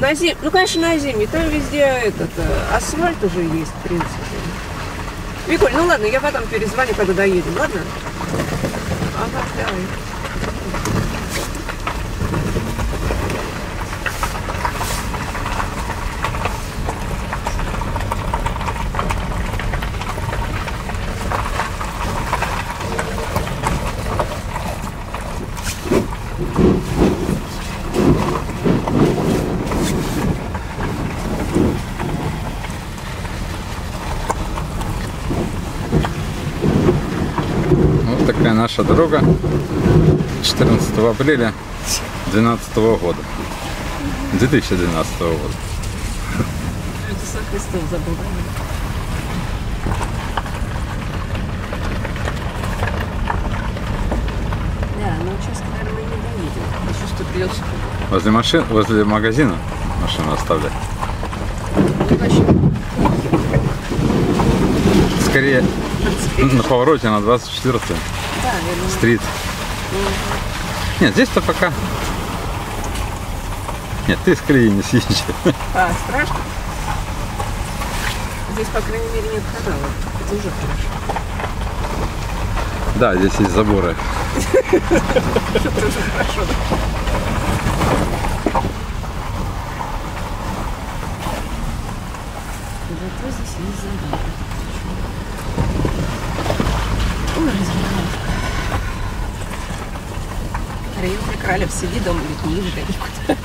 На зим... Ну, конечно, на зимний. Там везде этот э, асфальт уже есть, в принципе. Викуль, ну ладно, я потом перезвоню, когда доедем, ладно? Ага, давай. Вот такая наша дорога 14 апреля 2012 года. 2012 года. Иисус Христос забыл. Да, на участке, наверное, не доедем. Еще что придется. Возле машин, возле магазина машину оставлять. Скорее на повороте на 24 да, стрит. Нет, здесь-то пока. Нет, ты с колеи не съедешь. А, страшно? Здесь, по крайней мере, нет канала. Это уже хорошо. Да, здесь есть заборы. Это уже хорошо. Зато здесь есть забор. Ой, развивалка. Район крали все видом, ведь ниже какие-то.